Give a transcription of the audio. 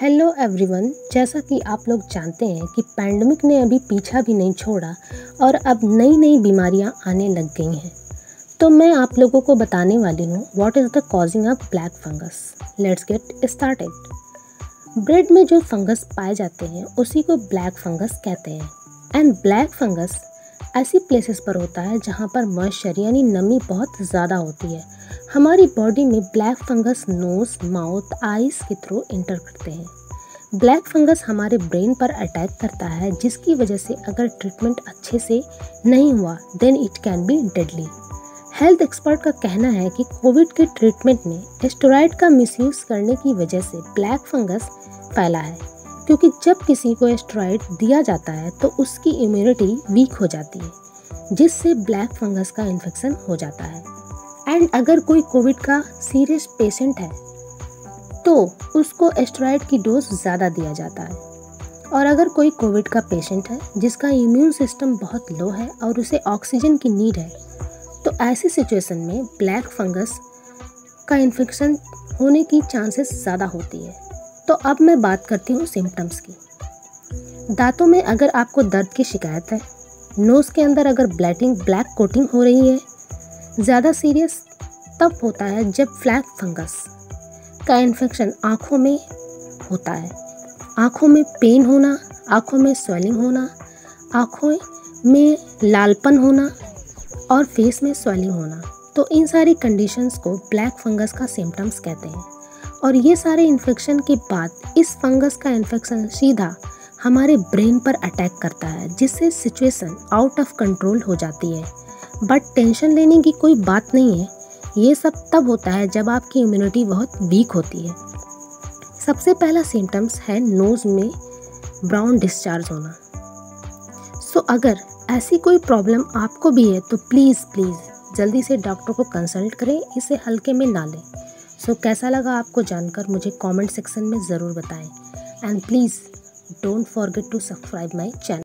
Hello everyone जैसा कि आप लोग जानते हैं कि पैंडमिक ने अभी पीछा भी नहीं छोड़ा और अब नई नई बीमारियाँ आने लग गई हैं। तो मैं आप लोगों को बताने वाली हूँ what is the causing of black fungus let's get started bread में जो फंगस पाए जाते हैं, उसी को ब्लैक फंगस कहते हैं। एंड ब्लैक फंगस ऐसी प्लेसेस पर होता है जहाँ पर मॉइस्चर यानी नमी बहुत ज़्यादा होती है। हमारी बॉडी में black fungus, nose, mouth eyes के थ्रू इंटर करते हैं। ब्लैक फंगस हमारे ब्रेन पर अटैक करता है, जिसकी वजह से अगर ट्रीटमेंट अच्छे से नहीं हुआ then it can be deadly health expert का कहना है कि कोविड के ट्रीटमेंट में एस्टोराइड का मिसयूज़ करने की वजह से ब्लैक फंगस फैला है, क्योंकि जब किसी को एस्ट्रॉइड दिया जाता है तो उसकी इम्यूनिटी वीक हो जाती है, जिससे ब्लैक फंगस का इन्फेक्शन हो जाता है। एंड अगर कोई कोविड का सीरियस पेशेंट है तो उसको एस्ट्रॉयड की डोज ज़्यादा दिया जाता है। और अगर कोई कोविड का पेशेंट है, जिसका इम्यून सिस्टम बहुत लो है और उसे ऑक्सीजन की नीड है तो ऐसी सिचुएशन में ब्लैक फंगस का इन्फेक्शन होने की चांसेस ज़्यादा होती है। तो अब मैं बात करती हूँ सिम्टम्स की। दांतों में अगर आपको दर्द की शिकायत है नोज़ के अंदर अगर ब्लैटिंग ब्लैक कोटिंग हो रही है ज़्यादा सीरियस तब होता है जब फ्लैक फंगस का इन्फेक्शन आँखों में होता है। आँखों में पेन होना, आँखों में स्वेलिंग होना, आँखों में लालपन होना और फेस में स्वेलिंग होना। तो इन सारी कंडीशंस को ब्लैक फंगस का सिम्टम्स कहते हैं। और ये सारे इन्फेक्शन के बाद इस फंगस का इन्फेक्शन सीधा हमारे ब्रेन पर अटैक करता है, जिससे सिचुएशन आउट ऑफ़ कंट्रोल हो जाती है। बट टेंशन लेने की कोई बात नहीं है। ये सब तब होता है जब आपकी इम्यूनिटी बहुत वीक होती है। सबसे पहला सिम्टम्स है नोज़ में ब्राउन डिस्चार्ज होना। सो अगर ऐसी कोई प्रॉब्लम आपको भी है तो प्लीज़ प्लीज़ जल्दी से डॉक्टर को कंसल्ट करें इसे हल्के में ना लें। सो so, कैसा लगा आपको जानकर मुझे कमेंट सेक्शन में ज़रूर बताएँ। And please don't forget to subscribe my channel